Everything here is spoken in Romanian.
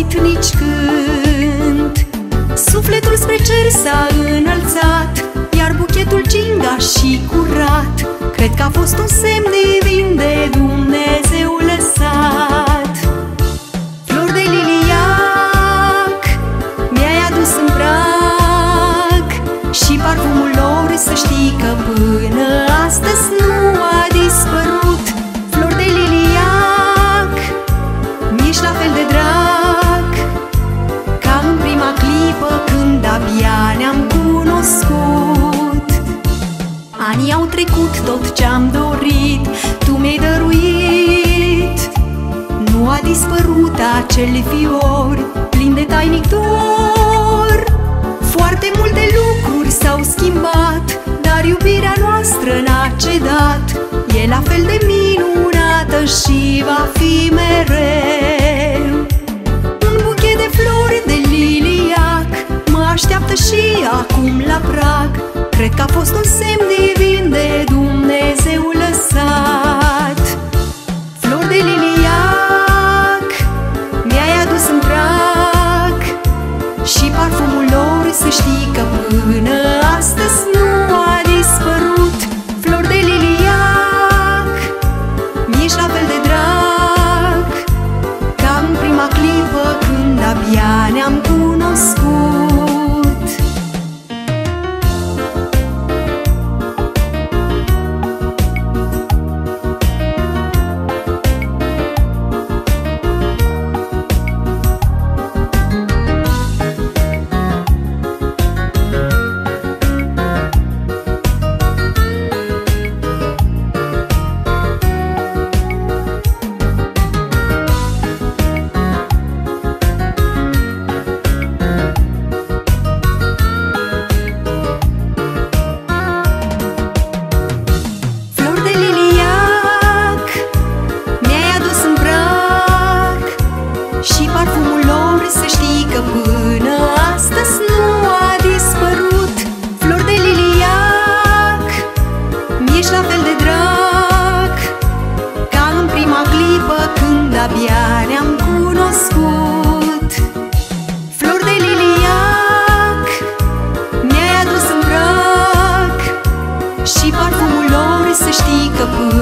uit nici când Sufletul spre cer s-a înălțat Iar buchetul ginga și curat. Cred că a fost un semn Anii au trecut tot ce-am dorit Tu mi-ai dăruit. Nu a dispărut acel fior Plin de tainic dor. Foarte multe lucruri s-au schimbat Dar iubirea noastră n-a cedat. E la fel de minunată și va fi mereu fost un semn divin de Dumnezeu sikapku